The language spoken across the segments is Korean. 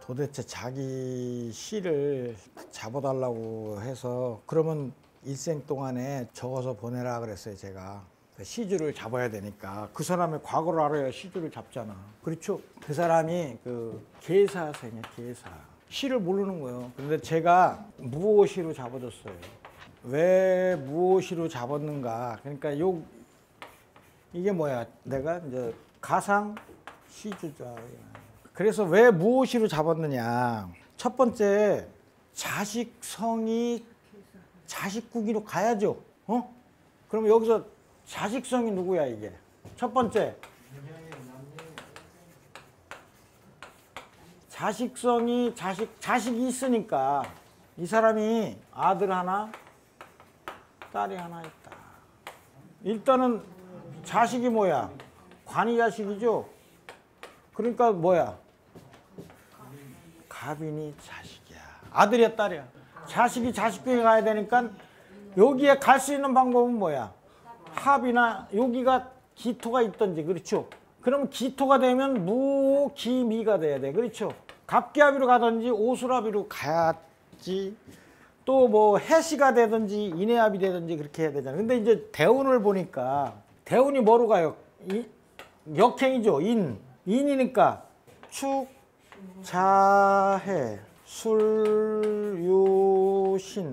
도대체 자기 시를 잡아달라고 해서 그러면 일생 동안에 적어서 보내라 그랬어요 제가. 시주를 잡아야 되니까. 그 사람의 과거를 알아야 시주를 잡잖아. 그렇죠? 그 사람이 그 계사생이야 계사. 시를 모르는 거예요. 근데 제가 무엇시로 잡아줬어요? 왜 무엇시로 잡았는가? 그러니까 요 이게 뭐야? 내가 이제 가상 시주자 그래서 왜 무엇이로 잡았느냐? 첫 번째 자식성이 자식국이로 가야죠. 어? 그럼 여기서 자식성이 누구야 이게? 첫 번째. 자식성이 자식 자식이 있으니까 이 사람이 아들 하나 딸이 하나 있다. 일단은 자식이 뭐야? 관이 자식이죠? 그러니까 뭐야? 가빈이 자식이야. 아들이야 딸이야? 자식이 자식궁에 가야 되니까 여기에 갈 수 있는 방법은 뭐야? 합이나 여기가 기토가 있던지 그렇죠? 그러면 기토가 되면 무기미가 돼야 돼 그렇죠? 갑기합이로 가든지 오수랍이로 가야지. 또 뭐 해시가 되든지 인해합이 되든지 그렇게 해야 되잖아. 근데 이제 대운을 보니까 대운이 뭐로 가요? 이, 역행이죠. 인. 인이니까 축 자해 술 유신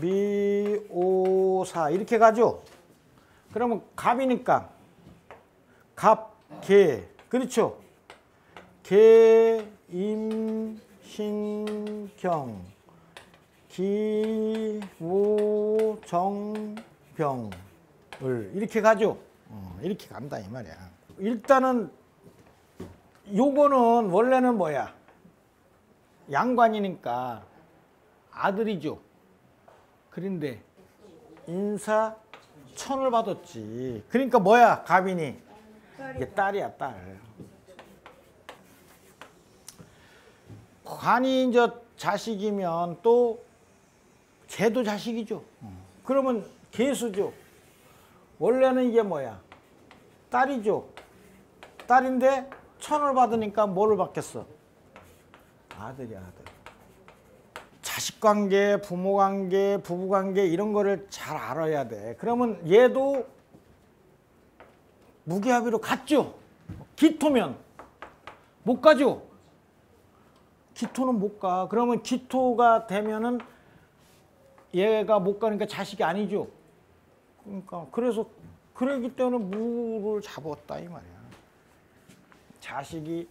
미 오 사 이렇게 가죠. 그러면 갑이니까 갑, 개. 그렇죠? 개, 임, 신, 경. 기, 무, 정, 병을 이렇게 가죠 어, 이렇게 간다 이 말이야. 일단은 요거는 원래는 뭐야? 양관이니까 아들이죠. 그런데 인사 천을 받았지. 그러니까 뭐야 가빈이? 이게 딸이야 딸. 관이 이제 자식이면 또 쟤도 자식이죠. 그러면 개수죠. 원래는 이게 뭐야 딸이죠. 딸인데 천을 받으니까 뭐를 받겠어? 아들이야 아들. 자식 관계 부모 관계 부부 관계 이런 거를 잘 알아야 돼. 그러면 얘도 무기합의로 갔죠? 기토면. 못 가죠? 기토는 못 가. 그러면 기토가 되면은 얘가 못 가니까 자식이 아니죠? 그러니까 그래서 그러기 때문에 무를 잡았다 이 말이야. 자식이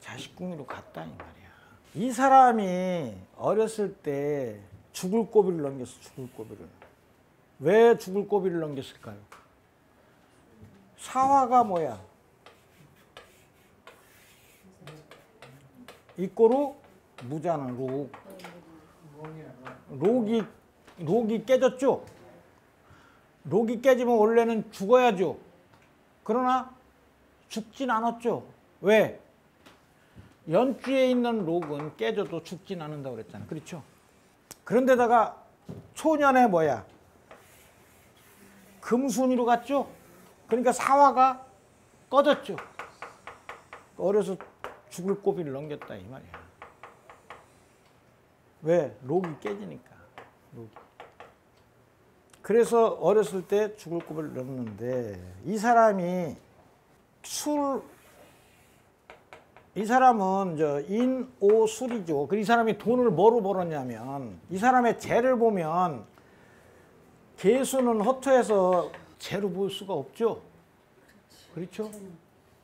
자식궁으로 갔다 이 말이야. 이 사람이 어렸을 때 죽을 고비를 넘겼어 죽을 고비를. 왜 죽을 고비를 넘겼을까요? 사화가 뭐야? 이꼬로 무잖아 록 록이 록이 깨졌죠 록이 깨지면 원래는 죽어야죠. 그러나 죽진 않았죠. 왜? 연주에 있는 록은 깨져도 죽진 않는다고 그랬잖아 그렇죠? 그런데다가 초년에 뭐야? 금순위로 갔죠? 그러니까 사화가 꺼졌죠. 어려서 죽을 고비를 넘겼다 이 말이야. 왜? 록이 깨지니까 록이. 그래서 어렸을 때 죽을 고비를 넘는데 이 사람이 술, 이 사람은 저 인오술이죠. 그 이 사람이 돈을 뭐로 벌었냐면 이 사람의 재를 보면 개수는 허투해서 재로 볼 수가 없죠. 그렇죠?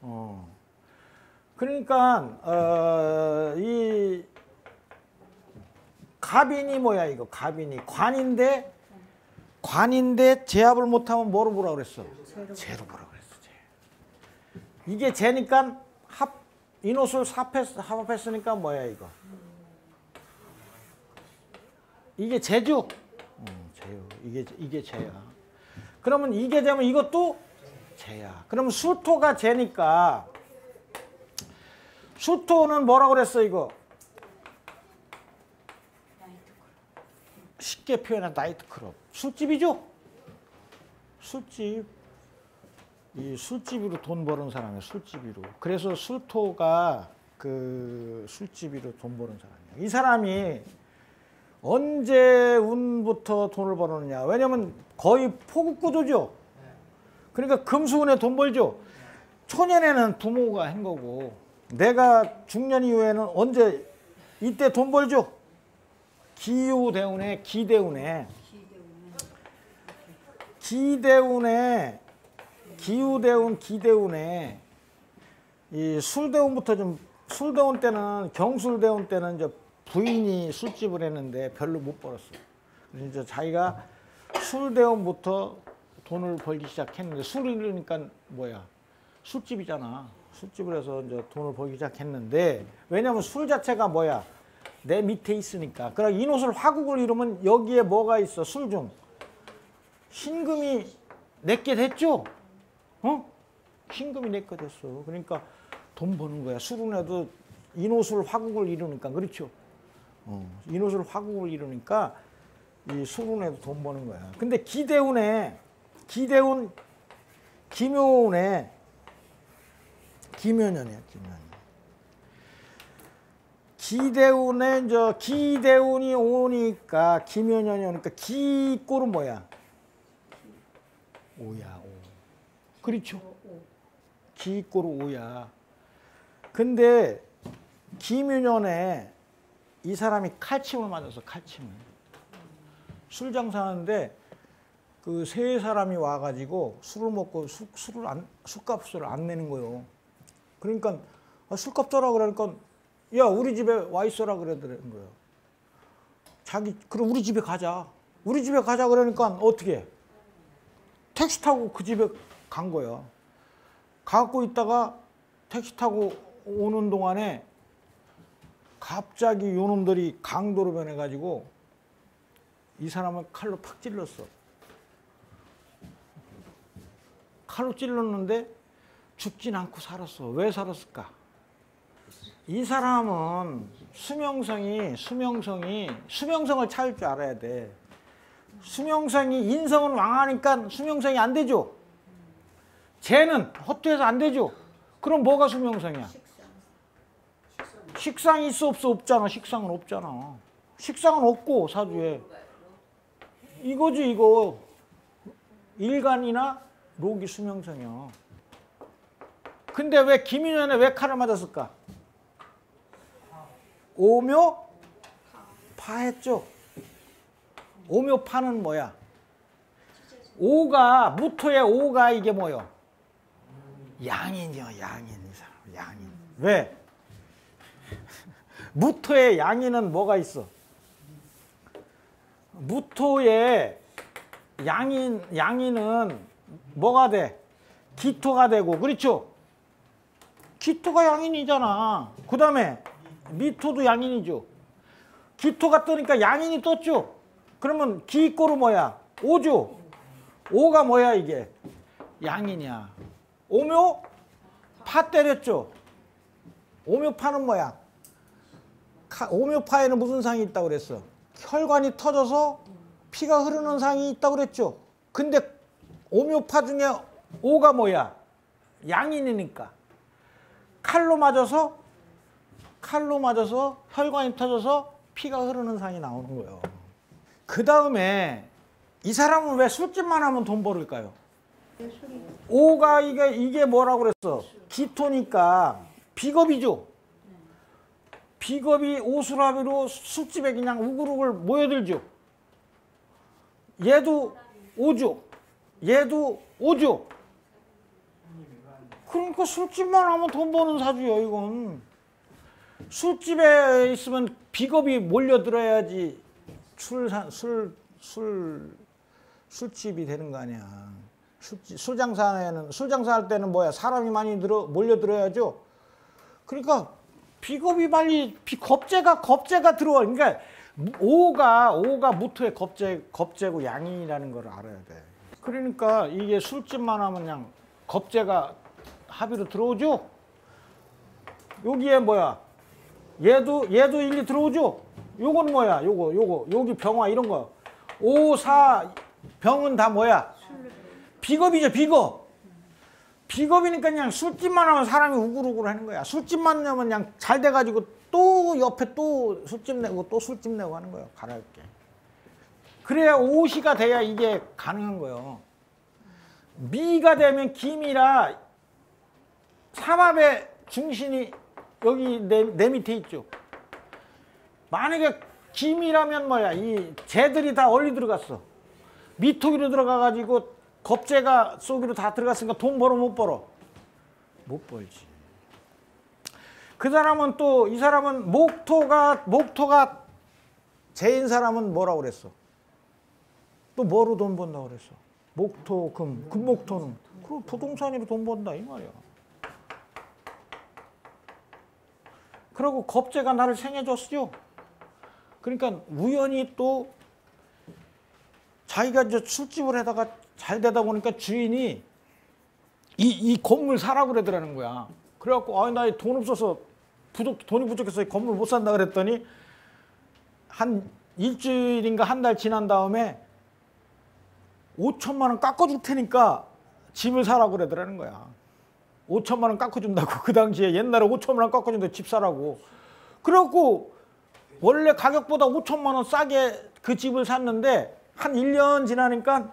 어. 그러니까 어, 이 갑인이 뭐야 이거 갑인이 관인데 관인데 제압을 못하면 뭐로 보라 그랬어? 재로 보라 그랬어. 재. 이게 재니까 합 인옷을 합했, 합했 으니까 뭐야 이거? 이게 재죠? 음, 재요. 이게 이게 재야. 그러면 이게 되면 이것도 재야. 그럼 수토가 재니까 수토는 뭐라고 그랬어 이거? 쉽게 표현한 나이트클럽. 술집이죠? 술집. 이 술집으로 돈 버는 사람이에요. 술집으로. 그래서 술토가 그 술집으로 돈 버는 사람이에요. 이 사람이 언제 운부터 돈을 벌었느냐. 왜냐면 거의 포국구도죠. 그러니까 금수운에 돈 벌죠. 초년에는 부모가 한 거고 내가 중년 이후에는 언제 이때 돈 벌죠. 기후대운에 기대운에. 기대운에. 기후대운 기대운에. 이 술대운부터 좀 술대운 때는 경술대운 때는 이제 부인이 술집을 했는데 별로 못 벌었어요. 그래서 이제 자기가 술대운부터 돈을 벌기 시작했는데 술이니까 뭐야? 술집이잖아. 술집을 해서 이제 돈을 벌기 시작했는데 왜냐면 술 자체가 뭐야 내 밑에 있으니까. 그러나 인옷을 화국을 이루면 여기에 뭐가 있어 술 중. 신금이 내게 됐죠. 어? 신금이 내게 됐어. 그러니까 돈 버는 거야. 술은 해도 인옷을 화국을 이루니까 그렇죠. 어, 인옷을 화국을 이루니까 이 술운에도 돈 버는 거야. 근데 기대운에 기대운 기묘운에 기묘년이야 기묘년. 기대운에 이제 기대운이 오니까 기묘년이 오니까 기꼴은 뭐야? 오야 오. 그렇죠. 기꼴은 오야. 근데 기묘년에 이 사람이 칼침을 맞아서 칼침을 술 장사하는데 그 세 사람이 와가지고 술을 먹고 술, 술을 안 술값을 안 내는 거요. 그러니까 아, 술값 줘라 그러니까 야 우리 집에 와 있어라 그러더라는 거예요. 자기 그럼 우리 집에 가자. 우리 집에 가자 그러니까 어떻게 택시 타고 그 집에 간 거야. 가고 있다가 택시 타고 오는 동안에 갑자기 요놈들이 강도로 변해가지고 이 사람을 칼로 팍 찔렀어. 칼로 찔렀는데 죽진 않고 살았어. 왜 살았을까? 이 사람은 수명성이 수명성이 수명성을 찾을 줄 알아야 돼. 수명성이 인성은 왕하니까 수명성이 안 되죠. 쟤는 헛되어서 안 되죠. 그럼 뭐가 수명성이야? 식상이 있어 없어 없잖아. 식상은 없잖아. 식상은 없고 사주에 이거지 이거 일간이나 로기 수명성이야. 근데 왜 김인현에 왜 칼을 맞았을까? 오묘 파했죠. 오묘 파는 뭐야? 오가 무토의 오가 이게 뭐요? 양인이요, 양인 양인. 왜? 무토의 양인은 뭐가 있어? 무토의 양인 양인은 뭐가 돼? 기토가 되고 그렇죠? 기토가 양인이잖아. 그다음에 미토도 양인이죠. 기토가 뜨니까 양인이 떴죠. 그러면 기꼬로 뭐야? 오죠. 오가 뭐야 이게? 양인이야. 오묘 파 때렸죠. 오묘파는 뭐야? 오묘파에는 무슨 상이 있다고 그랬어? 혈관이 터져서 피가 흐르는 상이 있다고 그랬죠. 근데 오묘파 중에 오가 뭐야? 양인이니까. 칼로 맞아서 칼로 맞아서 혈관이 터져서 피가 흐르는 상이 나오는 거예요. 그 다음에 이 사람은 왜 술집만 하면 돈 벌을까요? 오가 이게 이게 뭐라고 그랬어? 기토니까 비겁이죠. 비겁이 오수라비로 술집에 그냥 우글우글 모여들죠. 얘도 오죠. 얘도 오죠. 그러니까 술집만 하면 돈 버는 사주예요, 이건. 술집에 있으면 비겁이 몰려들어야지 술, 술, 술, 술집이 되는 거 아니야. 술, 술 장사에는, 술 장사할 때는 뭐야? 사람이 많이 들어, 몰려들어야죠. 그러니까 비겁이 빨리 비, 겁재가 겁재가 들어와. 그러니까 오가 오가 무토의 겁재 겁재고 양인이라는 걸 알아야 돼. 그러니까 이게 술집만 하면 그냥 겁재가 합의로 들어오죠. 여기에 뭐야? 얘도 얘도 일리 들어오죠. 요건 뭐야? 요거 요거 여기 병화 이런 거. 오사 병은 다 뭐야? 비겁이죠 비겁. 비겁이니까 그냥 술집만 하면 사람이 우글우글 하는 거야. 술집만 내면 그냥 잘 돼가지고 또 옆에 또 술집 내고 또 술집 내고 하는 거예요. 가라앉게. 그래야 오시가 돼야 이게 가능한 거예요. 미가 되면 김이라 삼합의 중심이 여기 내, 내 밑에 있죠. 만약에 김이라면 뭐야 이 재들이 다 얼리 들어갔어. 미토기로 들어가가지고 겁재가 속으로 다 들어갔으니까 돈 벌어 못 벌어? 못 벌지. 그 사람은 또 이 사람은 목토가 목토가 재인 사람은 뭐라고 그랬어? 또 뭐로 돈 번다고 그랬어? 목토 금 금목토는 그 부동산으로 돈 번다 이 말이야. 그리고 겁재가 나를 생해줬죠. 그러니까 우연히 또 자기가 이제 술집을 하다가 잘 되다 보니까 주인이 이, 이 건물 사라고 그러더라는 거야. 그래갖고 아, 나 돈 없어서 부족, 돈이 부족해서 이 건물 못 산다 그랬더니 한 일주일인가 한 달 지난 다음에 5천만 원 깎아줄 테니까 집을 사라고 그러더라는 거야. 5천만 원 깎아준다고 그 당시에 옛날에 5천만 원 깎아준다고 집 사라고. 그래갖고 원래 가격보다 5천만 원 싸게 그 집을 샀는데 한 1년 지나니까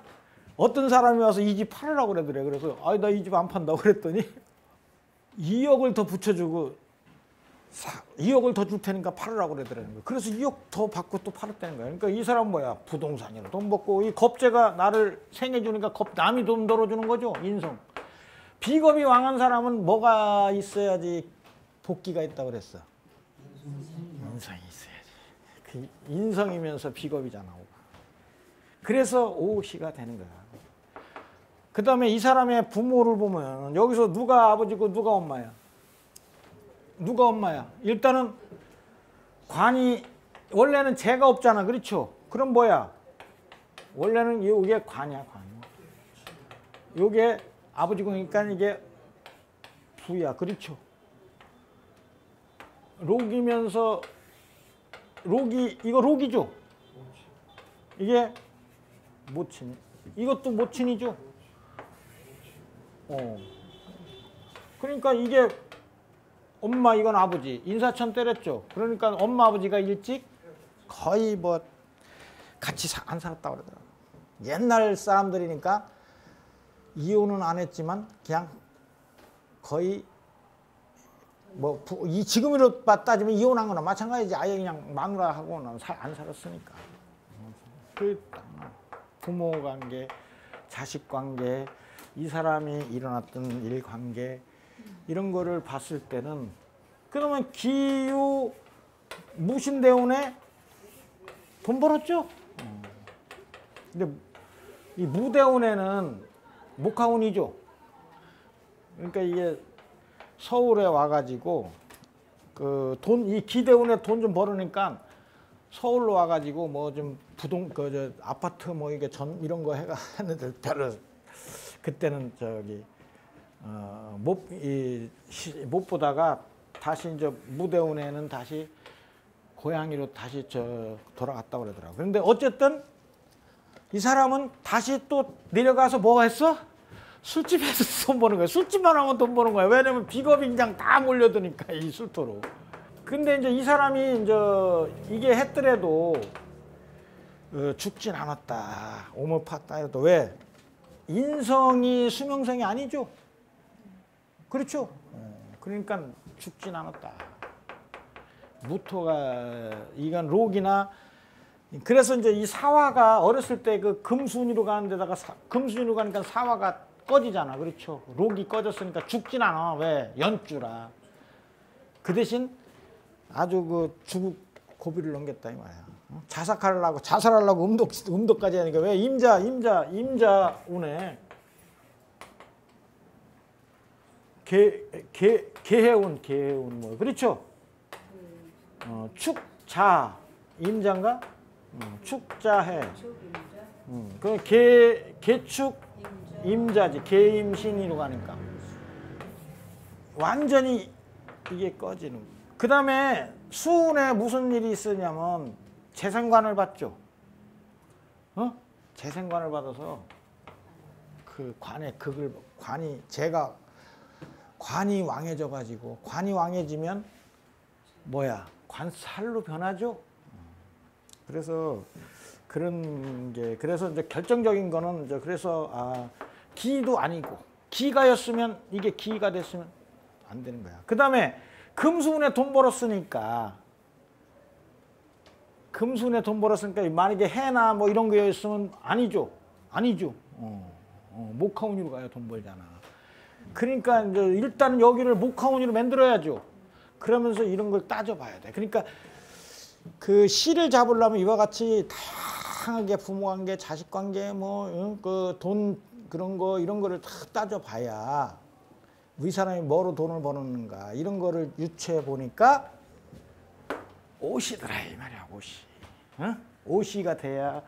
어떤 사람이 와서 이 집 팔으라고 그러더래. 그래서 아, 나 이 집 안 판다고 그랬더니 2억을 더 붙여주고 2억을 더 줄 테니까 팔으라고 거예요. 그래서 2억 더 받고 또 팔았다는 거예요. 그러니까 이 사람 뭐야? 부동산으로 돈 벌고 이 겁재가 나를 생해 주니까 겁 남이 돈 벌어주는 거죠. 인성. 비겁이 왕한 사람은 뭐가 있어야지 복기가 있다고 그랬어. 인성이 있어야지. 그 인성이면서 비겁이잖아. 그래서 오시가 되는 거야. 그 다음에 이 사람의 부모를 보면 여기서 누가 아버지고 누가 엄마야? 누가 엄마야? 일단은 관이 원래는 죄가 없잖아. 그렇죠? 그럼 뭐야? 원래는 이게 관이야, 관. 요게 아버지고 그러니까 이게 부야. 그렇죠? 록이면서 록이 이거 록이죠? 이게 모친. 이것도 모친이죠? 어. 그러니까 이게 엄마 이건 아버지 인사천 때렸죠. 그러니까 엄마 아버지가 일찍 거의 뭐 같이 사, 안 살았다 그러더라고. 옛날 사람들이니까 이혼은 안 했지만 그냥 거의 뭐 이 지금으로 따지면 이혼한 거나 마찬가지지 아예 그냥 마누라하고는 안 살았으니까. 그 부모 관계, 자식 관계, 이 사람이 일어났던 일 관계 이런 거를 봤을 때는 그러면 기유 무신대운에 돈 벌었죠. 근데 이 무대운에는 목화운이죠. 그러니까 이게 서울에 와가지고 그 돈 이 기대운에 돈 좀 벌으니까 서울로 와가지고 뭐 좀 부동 그 저 아파트 뭐 이게 전 이런 거 해가 했는데 별로 그때는 저기 어, 못, 이, 못 보다가 다시 이제 무대운에는 다시 고향이로 다시 저 돌아갔다 그러더라고. 그런데 어쨌든 이 사람은 다시 또 내려가서 뭐 했어? 술집에서 돈 버는 거야. 술집만 하면 돈 버는 거야. 왜냐면 비겁인장 다 몰려드니까 이 술토로. 근데 이제 이 사람이 이제 이게 했더라도 어, 죽진 않았다. 오물 팠다 해도 왜? 인성이 수명성이 아니죠. 그렇죠. 어, 그러니까 죽진 않았다. 무토가 이건 록이나 그래서 이제 이 사화가 어렸을 때 그 금순위로 가는 데다가 사, 금순위로 가니까 사화가 꺼지잖아. 그렇죠. 록이 꺼졌으니까 죽진 않아. 왜? 연주라. 그 대신 아주 그 죽을 고비를 넘겼다 이 말이야. 어? 자살하려고 자살하려고 음독 음독까지 하니까 왜 임자 임자 임자 운에 개, 개, 해운 개해운 뭐 그렇죠? 어, 축자 임자인가? 어, 축자해. 음, 그 개, 개축 임자지 개임신이로 가니까 완전히 이게 꺼지는. 그 다음에 수운에 무슨 일이 있으냐면 재생관을 받죠. 어? 재생관을 받아서 그 관의 극을 관이 제가 관이 왕해져 가지고 관이 왕해지면 뭐야 관살로 변하죠. 그래서 그런 게 그래서 이제 결정적인 거는 이제 그래서 아 기도 아니고 기가였으면 이게 기가 됐으면 안 되는 거야. 그다음에 금수운에 돈 벌었으니까 금수운에 돈 벌었으니까 만약에 해나 뭐 이런 거였으면 아니죠. 아니죠. 어, 어, 목화운으로 가야 돈 벌잖아. 그러니까 이제 일단 여기를 목화운으로 만들어야죠. 그러면서 이런 걸 따져봐야 돼. 그러니까 그 씨를 잡으려면 이와 같이 다양하게 부모 관계, 자식 관계, 뭐 그 돈 그런 거 이런 거를 다 따져봐야 이 사람이 뭐로 돈을 버는가 이런 거를 유추해 보니까 오시더라 이 말이야 오시. 어? 오시가 돼야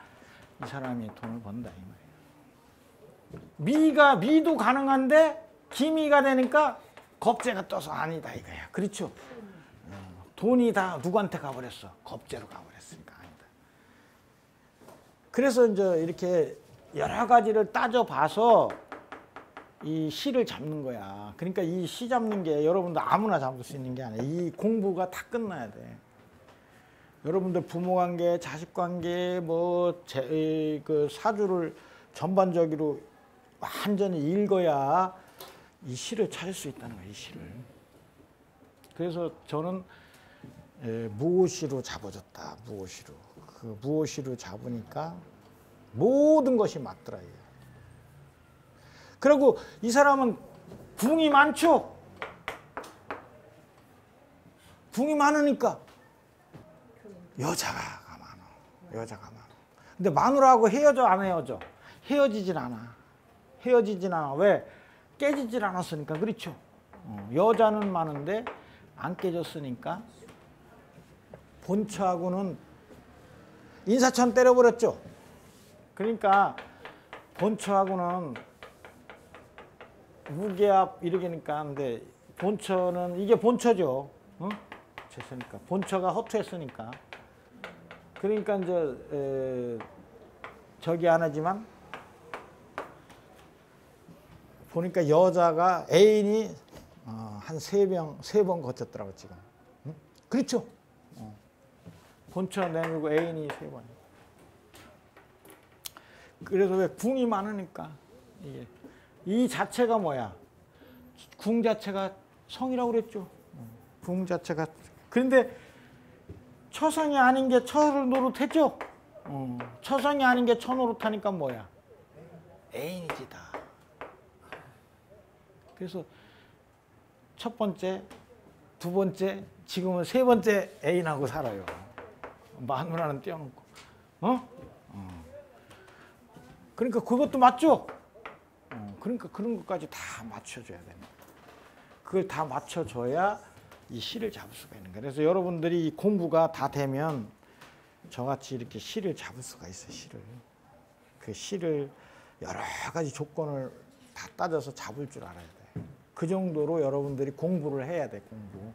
이 사람이 돈을 번다 이 말이야. 미가 미도 가능한데 기미가 되니까 겁재가 떠서 아니다 이거야. 그렇죠? 어, 돈이 다 누구한테 가버렸어? 겁재로 가버렸으니까 아니다. 그래서 이제 이렇게 여러 가지를 따져봐서 이 시를 잡는 거야. 그러니까 이 시 잡는 게 여러분들 아무나 잡을 수 있는 게 아니야. 이 공부가 다 끝나야 돼. 여러분들 부모 관계, 자식 관계, 뭐, 제, 그 사주를 전반적으로 완전히 읽어야 이 시를 찾을 수 있다는 거야, 이 시를. 그래서 저는 에, 무오시로 잡아줬다, 무오시로. 그 무오시로 잡으니까 모든 것이 맞더라, 이게. 그리고 이 사람은 붕이 많죠? 붕이 많으니까 여자가 많아. 여자가 많아. 근데 마누라하고 헤어져 안 헤어져? 헤어지질 않아. 헤어지진 않아. 왜? 깨지질 않았으니까. 그렇죠? 어, 여자는 많은데 안 깨졌으니까 본처하고는 인사천 때려버렸죠. 그러니까 본처하고는 무계합 이러니까 근데 본처는 이게 본처죠. 어? 됐으니까 본처가 허투했으니까 그러니까 이제 에, 저기 안 하지만 보니까 여자가 애인이 어, 한세 명 세 번 거쳤더라고 지금. 응? 그렇죠? 어. 본처 내밀고 애인이 세 번. 그래서 왜 궁이 많으니까 이게 이 자체가 뭐야? 궁 자체가 성이라고 그랬죠. 어, 궁 자체가 그런데 처성이 아닌 게 처를 노릇했죠. 어, 처성이 아닌 게 처노릇하니까 뭐야? 애인이지 다. 그래서 첫 번째, 두 번째, 지금은 세 번째 애인하고 살아요. 마누라는 떼어놓고, 어? 어. 그러니까 그것도 맞죠? 어, 그러니까 그런 것까지 다 맞춰줘야 됩니다. 그걸 다 맞춰줘야 이 시를 잡을 수가 있는 거예요. 그래서 여러분들이 이 공부가 다 되면 저같이 이렇게 시를 잡을 수가 있어요. 시를. 그 시를 여러 가지 조건을 다 따져서 잡을 줄 알아야 돼. 그 정도로 여러분들이 공부를 해야 돼. 공부.